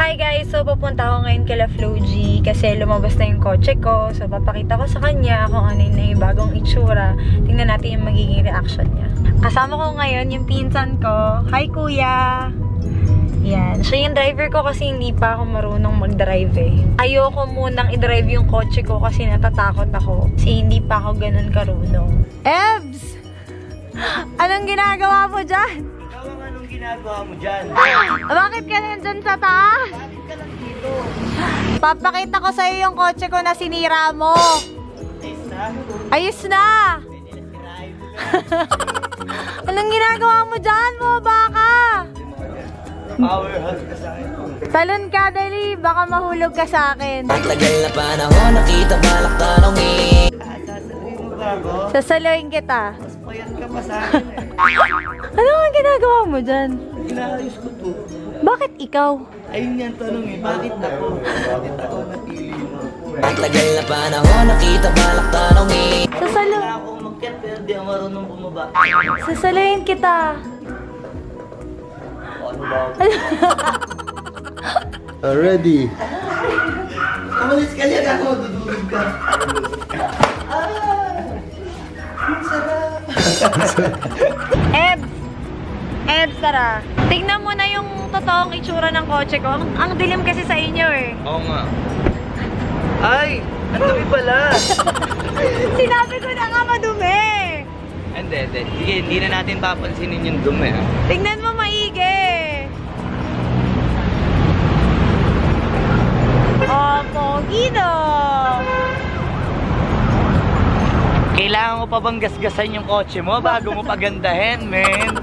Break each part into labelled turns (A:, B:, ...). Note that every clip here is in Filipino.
A: Hi guys! So, pupunta ako ngayon kala Floji kasi lumabas na yung kotse ko. So, papakita ko sa kanya kung ano yung, yung bagong itsura. Tingnan natin yung magiging reaction niya. Kasama ko ngayon yung pinsan ko. Hi kuya! Yan. Siya yung driver ko kasi hindi pa ako marunong mag-drive eh. Ayoko munang i-drive yung kotse ko kasi natatakot ako. Kasi hindi pa ako ganun karunong. Ebs! Anong ginagawa mo dyan?
B: Ginagawa mo dyan?
A: Bakit ka nandyan sa taas?
B: Bakit ka lang dito?
A: Papakita ko sa'yo yung kotse ko na sinira mo.
B: Nice na.
A: Ayos na! Anong ginagawa mo dyan mo, baka?
B: Powerhouse ka sa akin.
A: Talon ka, dali. Baka mahulog ka sa akin.
C: Ang tagal na panahon, nakita balak tanongin
B: Ah, ako?
A: Sasaluhin kita.
B: Mas ka pa sa akin eh.
A: Ano ang ginagawa mo dyan?
B: Inaayos ko to.
A: Bakit ikaw?
B: Ayun yan tanong eh. Bakit ako? Bakit ako napili mo?
C: Ang tagal na panahon, nakita balak tanongin
A: Sasalu
B: Wala akong magkat pero di ako marunong bumaba.
A: sasaluhin kita.
B: Ano ba?
D: Already.
B: Umalis ka yan ako. Dudulog ka. Ah!
A: Ebs! Ebs, tara. Tignan mo na yung totoong itsura ng kotse ko. Ang, ang dilim kasi sa inyo eh.
B: Oo nga. Ay! Ang dumi pala!
A: Sinabi ko na nga madumi.
B: Hindi, hindi. Sige, hindi na natin papansinin yung dumi ah.
A: Tignan mo maigi. Oh, pogi
B: Kailangan mo pa bang gasgasan yung kotse mo bago mo pagandahin, men?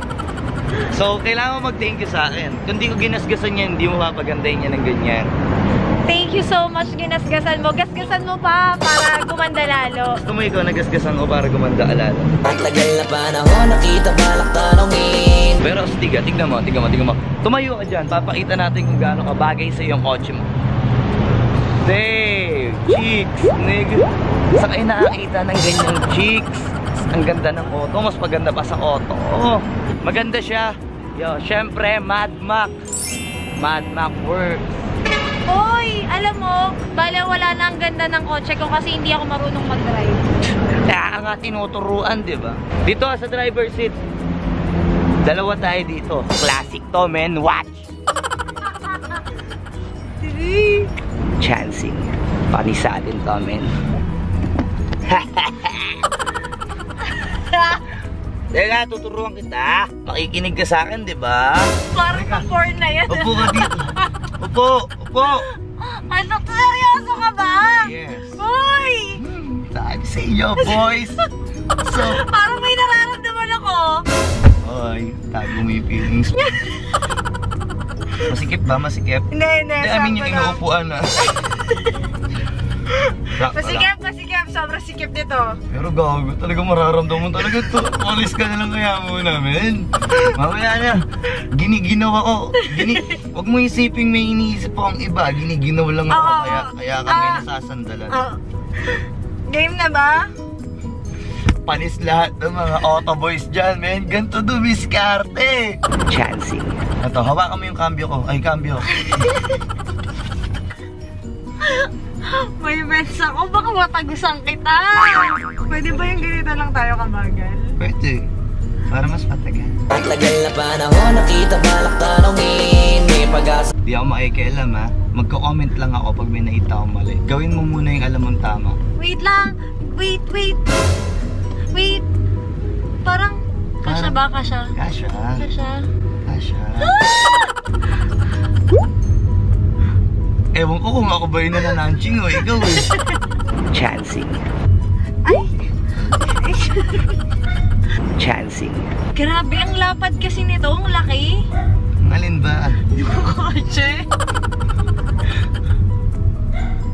B: So, kailangan mo mag-thank you sa akin. Kung di ko ginasgasan yan, hindi mo papagandahin yan ng ganyan.
A: Thank you so much ginasgasan mo. Gasgasan mo pa para gumanda lalo.
B: Gusto mo ikaw nagasgasan ko para gumanda alala.
C: Ang tagal na panahon, nakita balak tanongin
B: Pero stiga, tignan mo, tignan mo, tignan mo. Tumayo ka dyan, papakita natin kung gaano ka bagay sa iyong kotse mo. Dave, chicks, nigga. Sa kayo nakakita ng ganyang chicks. Ang ganda ng auto, mas maganda pa sa auto. Oh, maganda siya. Yo, syempre, Mad Max. Mad Max works.
A: Hoy, alam mo, bala wala na ang ganda ng kotse ko kasi hindi ako marunong mag-drive.
B: Kaya nga tinuturuan, di ba? Dito sa driver seat. Dalawa tayo dito. Classic to, men. Watch. Chancing. Panisa din to, men. Teka, tuturuan kita. Makikinig ka sa akin, di ba?
A: Parang pa-porn na yan.
B: Upo ka dito. Upo, upo.
A: Ano, seryoso ka ba?
B: Yes.
A: Hoy!
B: Sabi sa inyo, boys. So,
A: Parang may nararamdaman ako.
B: Ay, tago yung feelings. Masikip ba? Masikip?
A: Hindi, hindi.
B: Hindi, I mean yung inuupuan na.
A: Masikip, masikip. Sobrang sikip nito.
B: Pero gago, talaga mararamdaman talaga to. Polis ka na lang kaya mo namin. Mamaya na, giniginaw ako. Gini, wag mo isiping may iniisip akong iba. Giniginaw lang ako,
A: Oo,
B: kaya, kaya kami
A: Ah.
B: nasasandalan.
A: Oh. Game na ba?
B: Panis lahat ng mga auto boys dyan, men. Ganto dumiskarte. Chancing. Ito, hawakan mo yung cambio ko. Ay, cambio.
A: May mess ako. Baka matagusan kita. Pwede ba yung ganito lang tayo kabagal?
B: Pwede. Para mas matagal.
C: Ang tagal na panahon, nakita balak tanongin May pag-asa
B: Di ako makikialam ha. Magko-comment lang ako pag may nakita akong mali. Gawin mo muna yung alam mong tama.
A: Wait lang. Wait, wait. Wait. Parang, kasya ba? Kasya?
B: Kasha.
A: Kasya?
B: Kasha. Ewan ko kung ako ba yung nananching o ikaw eh. Chancing.
A: Ay!
B: Chancing.
A: Grabe, ang lapad kasi nito. Ang laki.
B: Alin ba?
A: Yung kotse.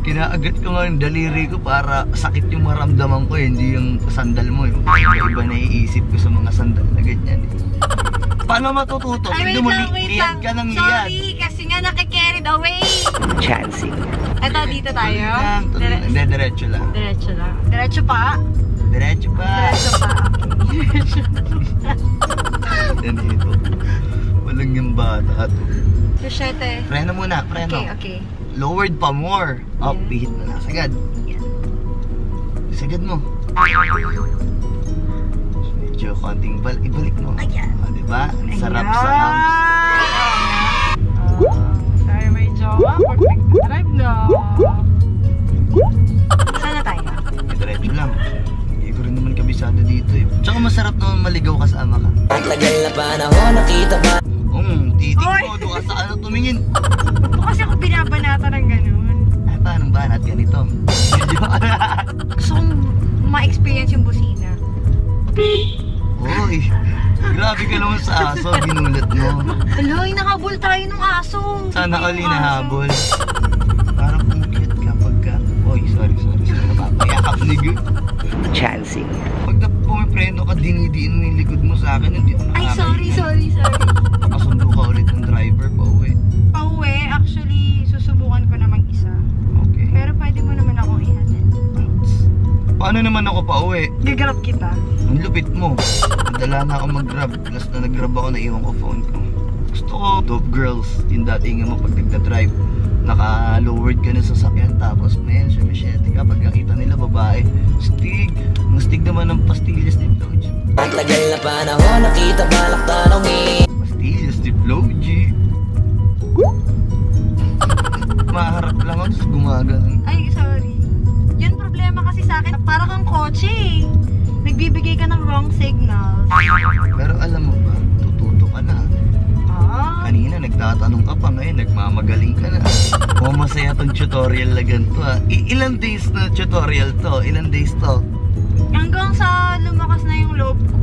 B: Kinaagat ko nga yung daliri ko para sakit yung maramdaman ko eh, hindi yung sandal mo eh. Iba na iisip ko sa mga sandal na ganyan eh. Paano matututo?
A: Ay, wait
B: Hindi mo
A: lang, wait
B: liyad
A: lang.
B: ka ng liyad.
A: Sorry, kasi nga nakikarried away.
B: Chancing.
A: Ito, dito tayo.
B: Lang, lang.
A: Dire-
B: Hindi, diretso lang.
A: Diretso lang. Diretso pa.
B: Diretso pa.
A: Diretso pa.
B: Yan dito. Walang yung bata to.
A: Lusyete.
B: Preno muna, preno.
A: Okay, okay.
B: Lowered pa more. Up,
A: Yeah.
B: pihit mo na. Sagad.
A: Yan.
B: Sagad mo. Medyo konting bal ibalik mo.
A: Ayan.
B: O, diba? Ang sarap sa hams.
A: Sorry, may jowa. Perfect drive na. Sana tayo?
B: Diretso lang. Hindi ko rin naman kabisado dito eh. Tsaka masarap naman maligaw kasama ka.
C: Ang tagal na panahon nakita ba
B: Um, titig mo. Doon ka sa ano tumingin.
A: Mo kasi ako binabanata ng ganun?
B: Ay, paano ba? At ganito. Medyo
A: Gusto kong ma-experience yung busina.
B: Uy, grabe ka naman sa aso. Ginulat mo.
A: Hala, nakahabol tayo ng aso.
B: Sana all hinahabol. Parang kapag ka. Uy, sorry, sorry. Sorry, napapayakap ni Gu. Chancing. Pag pumipreno ka, dinidiin mo yung likod mo sa akin, hindi ako
A: Ay, sorry, sorry, sorry.
B: Paano naman ako pa uwi?
A: Gagrab kita.
B: Ang lupit mo. Nadala na ako mag-grab. Last na nag-grab ako, naiwan ko phone ko. Gusto ko, dope girls, yung dating mo pag nagda-drive. Naka-lowered ka na sa sasakyan, tapos men, sumishete ka. Pag nakita nila babae, stig. Ang stig naman ng pastillas ni Flo G.
C: Ang tagal na panahon nakita balak tanongin
B: Pastillas ni Flo G. Maharap lang ako, tapos gumaganon.
A: Ay, sorry. Para kang kotse eh. Nagbibigay ka ng wrong signals.
B: Pero alam mo ba, tututo ka na.
A: Ah.
B: Kanina nagtatanong ka pa ngayon, nagmamagaling ka na. O masaya tong tutorial na ganito ah. I- ilan days na tutorial to? Ilan days to?
A: Hanggang sa lumakas na yung loob ko.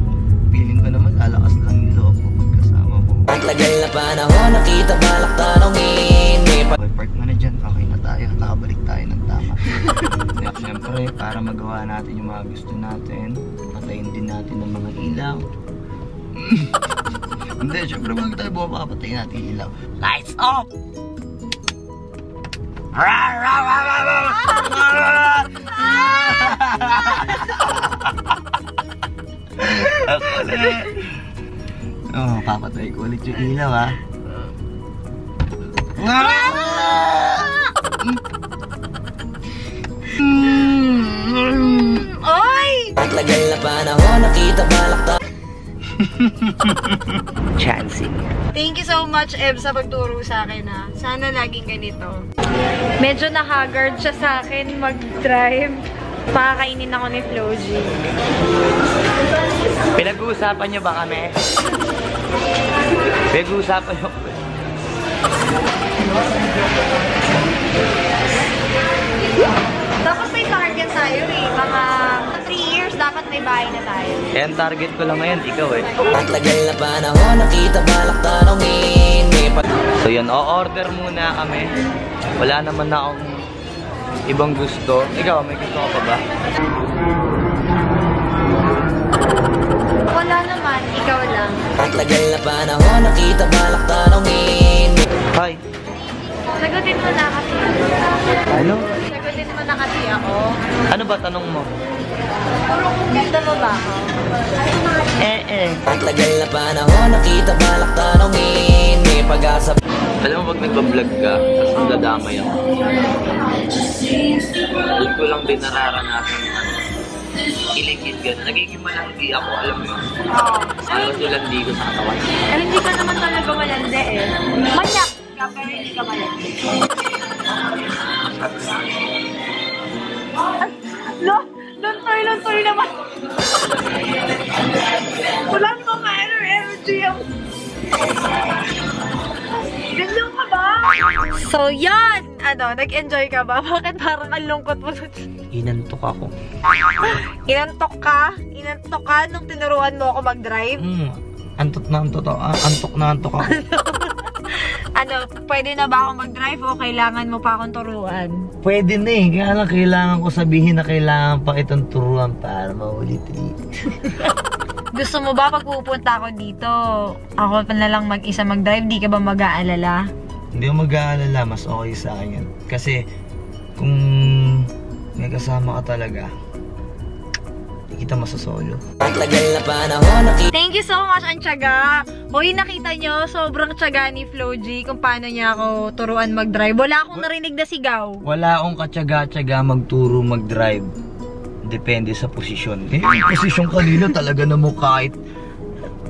B: Feeling ko naman lalakas lang yung loob mo pagkasama mo.
C: Ang tagal na panahon nakita balak tanongin May
B: syempre, para magawa natin yung mga gusto natin, patayin din natin ng mga ilaw. Hindi, syempre bago tayo bumaba, patayin natin yung ilaw. Lights off! Oh, papatay ko ulit yung ilaw ah.
A: Oy!
C: Ang tagal na panahon nakita balak tanongin
B: Chancing.
A: Thank you so much, Eb, sa pagturo sa akin, ha. Sana laging ganito. Medyo na-haggard siya sa akin mag-drive. Pakakainin ako ni Floji.
B: Pinag-uusapan niyo ba kami? Pinag-uusapan niyo
A: Tapos may target tayo, eh. Mga 3 years, dapat may bahay na tayo.
B: Eh, ang target ko lang ngayon, ikaw eh.
C: Ang tagal na panahon nakita balak tanongin
B: So yun, o-order muna kami. Wala naman na akong ibang gusto. Ikaw, may gusto ka pa ba?
A: Wala naman, ikaw lang.
C: Ang tagal na panahon nakita balak tanongin
B: Hi.
A: Sagutin mo na kasi.
B: Ano?
A: Sagutin mo na kasi ako.
B: Ano ba tanong mo?
A: Mo ba ako?
B: Eh, eh.
C: Ang tagal na panahon nakita balak tanongin May pag-asa
B: Alam mo, pag nagbablog ka, tapos nadadamay ako. Doon ko lang din nararanasan ano, iligid gano'n. Nagiging malandi ako, alam mo yun.
A: Oo.
B: Ano tulandi ko sa katawan.
A: Eh, hindi ka naman talaga malandi eh. Manyak ka, pero hindi ka malandi. Lo, luntoy, luntoy naman. Wala namang ano, energy yung... Ganyan ka ba? So, yan! Ano, nag-enjoy ka ba? Bakit parang ang lungkot mo?
B: Inantok ako.
A: Inantok ka? Inantok ka nung tinuruan mo ako mag-drive?
B: Hmm, antok na antok ako. Ah, antok na antok ako.
A: Ano, pwede na ba ako mag-drive o kailangan mo pa akong turuan?
B: Pwede na eh. Kaya lang kailangan ko sabihin na kailangan pa itong turuan para maulit-ulit.
A: Gusto mo ba pag pupunta ako dito, ako pa na lang mag-isa mag-drive, di ka ba mag-aalala?
B: Hindi ako mag-aalala. Mas okay sa akin yan. Kasi kung may kasama ka talaga, kita masasolo.
C: Tagal na panahon
A: Thank you so much, ang tiyaga. Hoy, nakita nyo, sobrang tiyaga ni Flo G kung paano niya ako turuan mag-drive. Wala akong narinig na sigaw.
B: Wala akong katyaga-tyaga magturo mag-drive. Depende sa posisyon. Eh, yung posisyon kanina talaga na mo kahit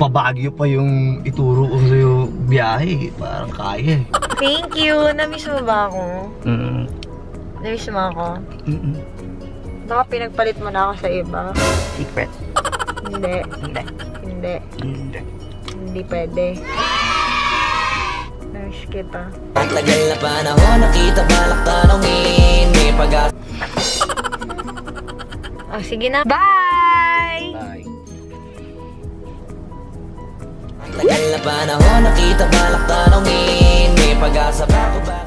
B: pabagyo pa yung ituro ko sa'yo biyahe. Parang kaya eh.
A: Thank you. Namiss mo ba ako?
B: Mm.
A: Namiss mo ako?
B: Mm-mm.
A: Baka pinagpalit mo na ako sa iba.
B: Secret.
A: Hindi.
B: Hindi.
A: Hindi.
B: Hindi.
A: Hindi pwede. Namiss kita.
C: Ang tagal na panahon nakita balak tanongin May pag-asa
A: Oh, sige na. Bye!
B: Bye.
C: Ang tagal na panahon nakita balak tanongin May pag-asa ba ako ba